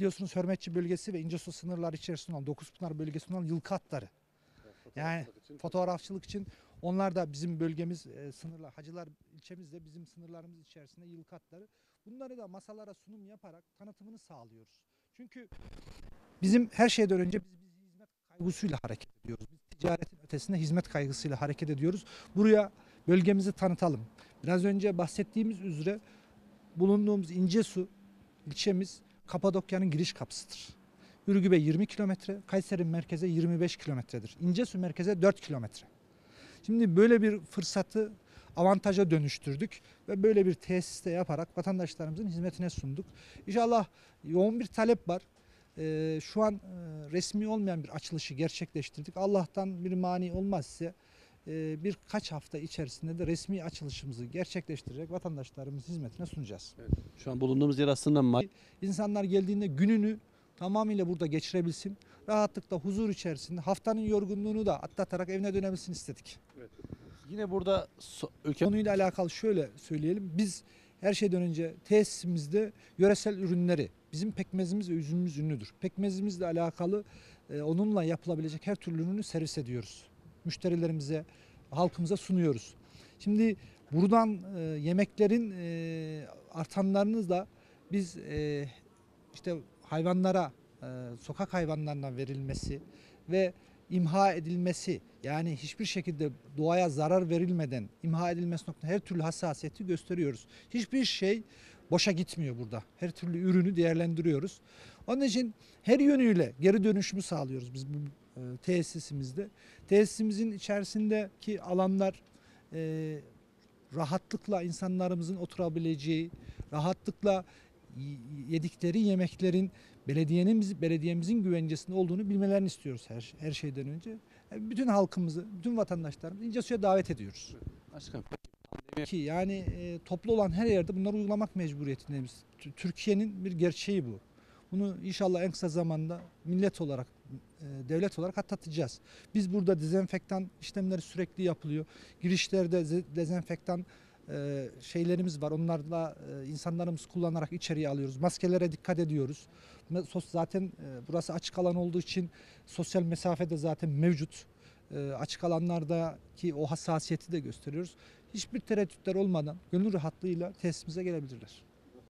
biliyorsunuz Hürmetçi bölgesi ve İncesu sınırları içerisinde olan Dokuzpınar bölgesinde olan yılkı atları. Yani fotoğrafçılık için onlar da bizim bölgemiz e, sınırlar. Hacılar ilçemiz de bizim sınırlarımız içerisinde yılkı atları. Bunları da masalara sunum yaparak tanıtımını sağlıyoruz. Çünkü bizim her şeyden önce biz, biz hizmet kaygısıyla hareket ediyoruz. Biz ticaretin ötesinde hizmet kaygısıyla hareket ediyoruz. Buraya bölgemizi tanıtalım. Biraz önce bahsettiğimiz üzere bulunduğumuz İncesu ilçemiz Kapadokya'nın giriş kapısıdır. Ürgüp'e 20 kilometre, Kayseri merkeze 25 kilometredir. İncesu merkeze 4 kilometre. Şimdi böyle bir fırsatı avantaja dönüştürdük ve böyle bir tesiste yaparak vatandaşlarımızın hizmetine sunduk. İnşallah yoğun bir talep var. Ee, şu an e, resmi olmayan bir açılışı gerçekleştirdik. Allah'tan bir mani olmazsa e, birkaç hafta içerisinde de resmi açılışımızı gerçekleştirerek vatandaşlarımızın hizmetine sunacağız. Şu an bulunduğumuz yer aslında İnsanlar geldiğinde gününü tamamıyla burada geçirebilsin. Rahatlıkla, huzur içerisinde haftanın yorgunluğunu da atlatarak evine dönebilsin istedik. Yine burada so- ülke Konuyla alakalı şöyle söyleyelim. Biz her şeyden önce tesisimizde yöresel ürünleri, bizim pekmezimiz ve üzümümüz ünlüdür. Pekmezimizle alakalı e, onunla yapılabilecek her türlü ürünü servis ediyoruz. Müşterilerimize, halkımıza sunuyoruz. Şimdi buradan e, yemeklerin e, artanlarını biz e, işte hayvanlara, e, sokak hayvanlarına verilmesi ve imha edilmesi yani hiçbir şekilde doğaya zarar verilmeden imha edilmesi noktasında her türlü hassasiyeti gösteriyoruz. Hiçbir şey boşa gitmiyor burada. Her türlü ürünü değerlendiriyoruz. Onun için her yönüyle geri dönüşümü sağlıyoruz biz bu tesisimizde. Tesisimizin içerisindeki alanlar e, rahatlıkla insanlarımızın oturabileceği, rahatlıkla yedikleri yemeklerin belediyenin belediyemizin güvencesinde olduğunu bilmelerini istiyoruz her, her şeyden önce. Yani bütün halkımızı, bütün vatandaşlarımızı İncesu'ya davet ediyoruz. Başkanım. Ki yani e, toplu olan her yerde bunları uygulamak mecburiyetindeyiz. Tü- Türkiye'nin bir gerçeği bu. Bunu inşallah en kısa zamanda millet olarak, e, devlet olarak atlatacağız. Biz burada dezenfektan işlemleri sürekli yapılıyor. Girişlerde ze- dezenfektan e, şeylerimiz var. Onlarla e, insanlarımız kullanarak içeriye alıyoruz. Maskelere dikkat ediyoruz. Zaten e, burası açık alan olduğu için sosyal mesafede zaten mevcut. E, açık alanlardaki o hassasiyeti de gösteriyoruz. Hiçbir tereddütler olmadan gönül rahatlığıyla tesisimize gelebilirler.